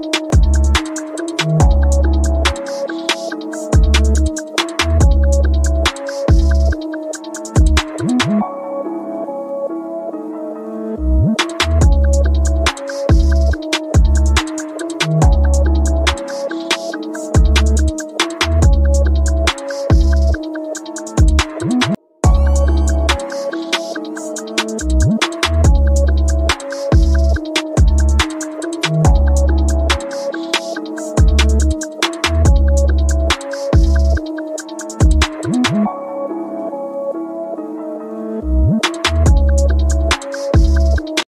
you